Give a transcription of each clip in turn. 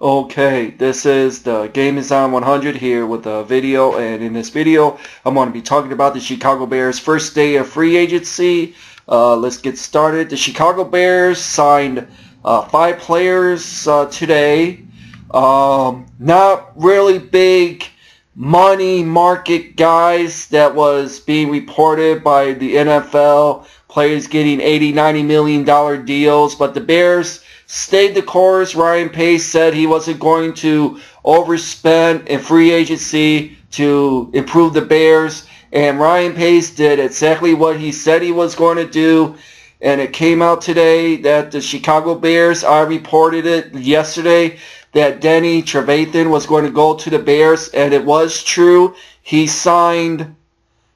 Okay, this is the Game is on 100 here with a video, and in this video, I'm going to be talking about the Chicago Bears' first day of free agency. Uh, let's get started. The Chicago Bears signed uh, five players uh, today. Um, not really big money market guys that was being reported by the NFL. Players getting 80, 90 million dollar deals, but the Bears stayed the course. Ryan Pace said he wasn't going to overspend in free agency to improve the Bears. And Ryan Pace did exactly what he said he was going to do. And it came out today that the Chicago Bears, I reported it yesterday, that Danny Trevathan was going to go to the Bears. And it was true. He signed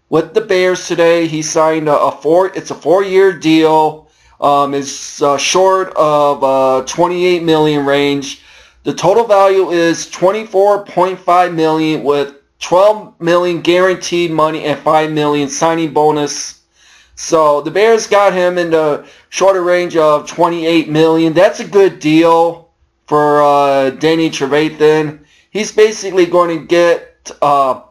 with the Bears today. He signed a, a four, it's a four-year deal um, is uh, short of uh, 28 million range. The total value is 24.5 million with 12 million guaranteed money and 5 million signing bonus. So the Bears got him in the shorter range of 28 million. That's a good deal for uh, Danny Trevathan. He's basically going to get uh,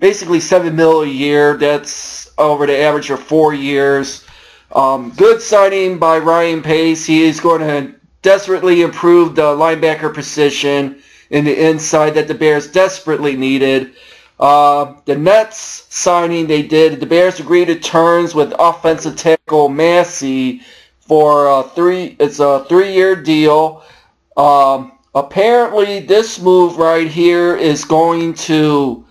basically 7 mil a year. That's over the average of four years. Um, good signing by Ryan Pace. He is going to desperately improve the linebacker position in the inside that the Bears desperately needed. Uh, the Nets signing they did, the Bears agreed to terms with offensive tackle Massie for a three. It's a three-year deal. Um, apparently, this move right here is going to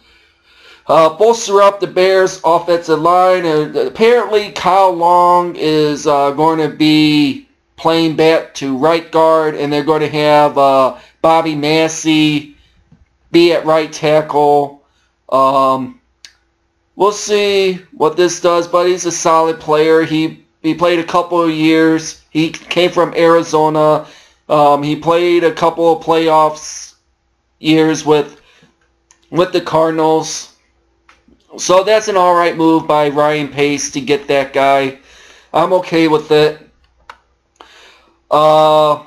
uh, bolster up the Bears' offensive line. And apparently, Kyle Long is uh, going to be playing back to right guard, and they're going to have uh, Bobby Massie be at right tackle. Um, we'll see what this does, but he's a solid player. He he played a couple of years. He came from Arizona. Um, he played a couple of playoffs years with with the Cardinals. So that's an alright move by Ryan Pace to get that guy. I'm okay with it. Uh,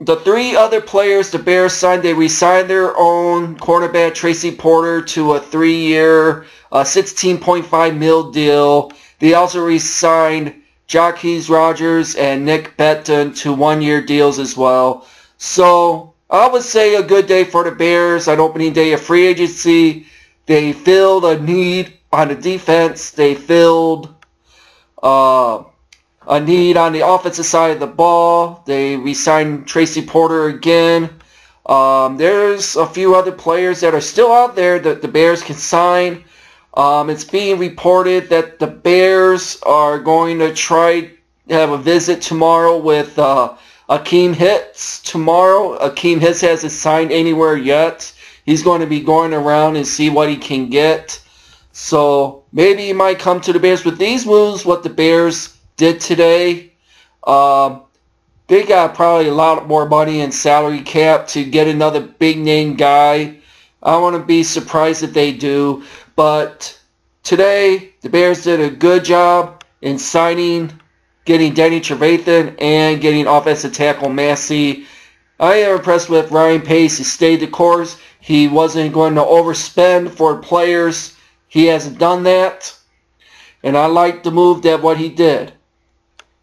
the three other players the Bears signed, they re-signed their own cornerback Tracy Porter to a three-year, uh, 16.5 mil deal. They also re-signed Jacquizz Rodgers and Nick Becton to one-year deals as well. So I would say a good day for the Bears on opening day of free agency. They filled a need on the defense. They filled uh, a need on the offensive side of the ball. They re-signed Tracy Porter again. Um, there's a few other players that are still out there that the Bears can sign. Um, it's being reported that the Bears are going to try to have a visit tomorrow with uh, Akiem Hicks tomorrow. Akiem Hicks hasn't signed anywhere yet. He's going to be going around and see what he can get. So maybe he might come to the Bears with these moves, what the Bears did today. Um, they got probably a lot more money in salary cap to get another big name guy. I want to be surprised if they do. But today, the Bears did a good job in signing, getting Danny Trevathan, and getting offensive tackle Massie. I am impressed with Ryan Pace. He stayed the course. He wasn't going to overspend for players. He hasn't done that. And I like the move that what he did.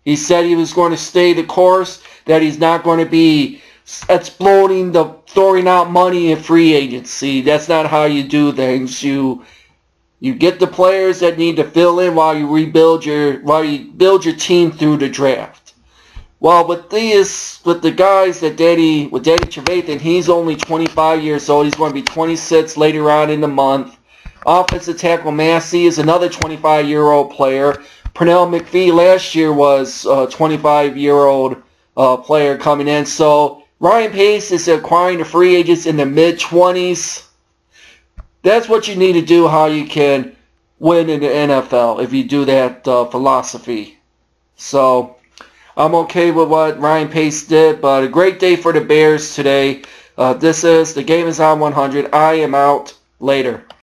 He said he was going to stay the course, that he's not going to be exploding the throwing out money in free agency. That's not how you do things. You you get the players that need to fill in while you rebuild your while you build your team through the draft. Well, with these, with the guys that Danny, with Danny Trevathan, he's only 25 years old. He's going to be 26 later on in the month. Offensive tackle Massie is another 25-year-old player. Pernell McPhee last year was a 25-year-old uh, player coming in. So Ryan Pace is acquiring the free agents in the mid-20s. That's what you need to do how you can win in the NFL if you do that uh, philosophy. So... I'm okay with what Ryan Pace did, but a great day for the Bears today. Uh, this is The Game is on 100. I am out. Later.